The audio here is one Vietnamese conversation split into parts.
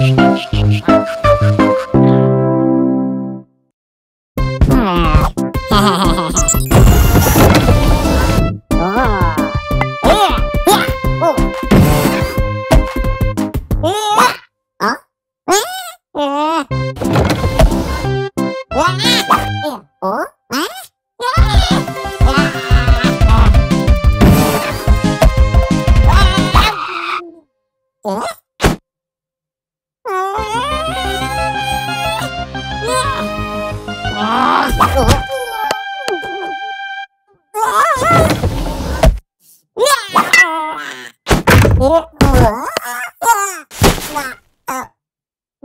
Thank you.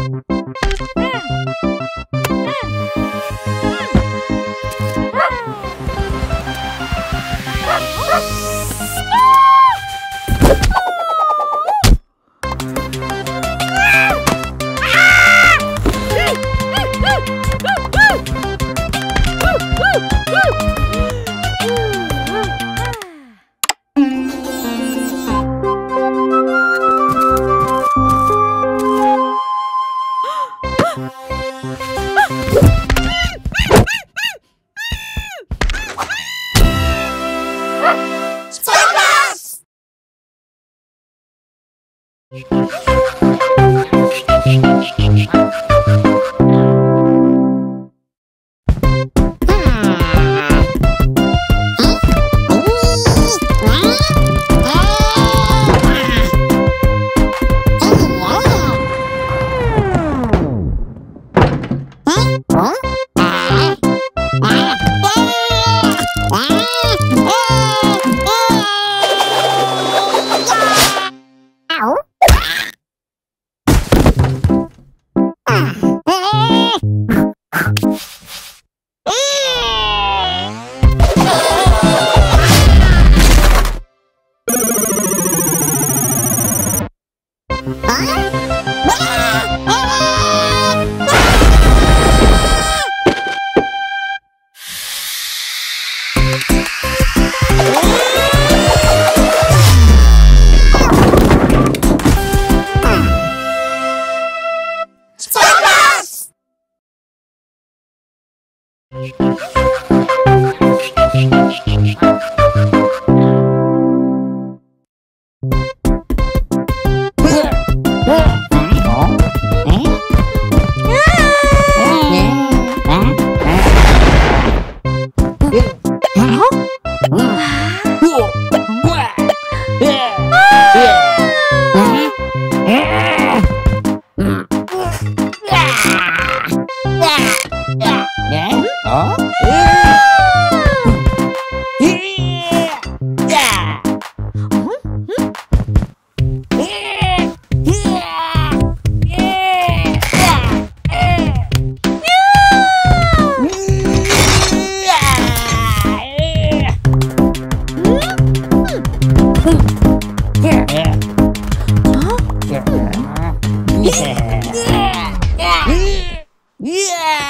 Ah. ảo à, ê, ê. Yeah! Yeah!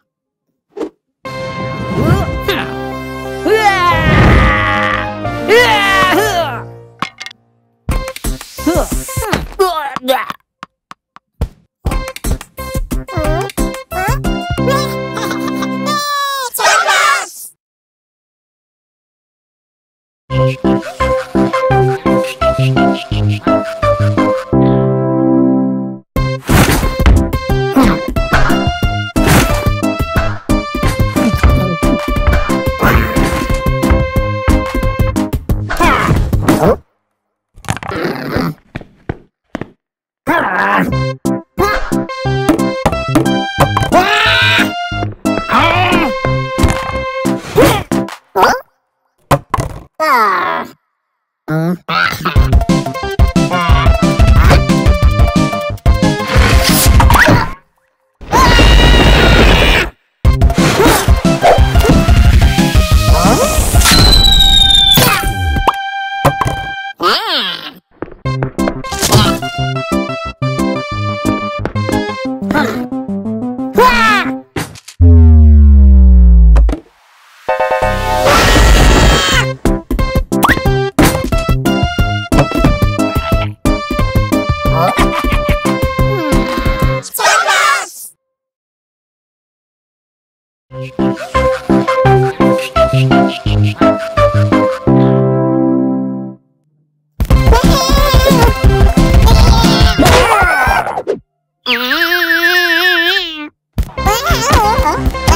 안녕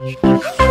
嗯嗯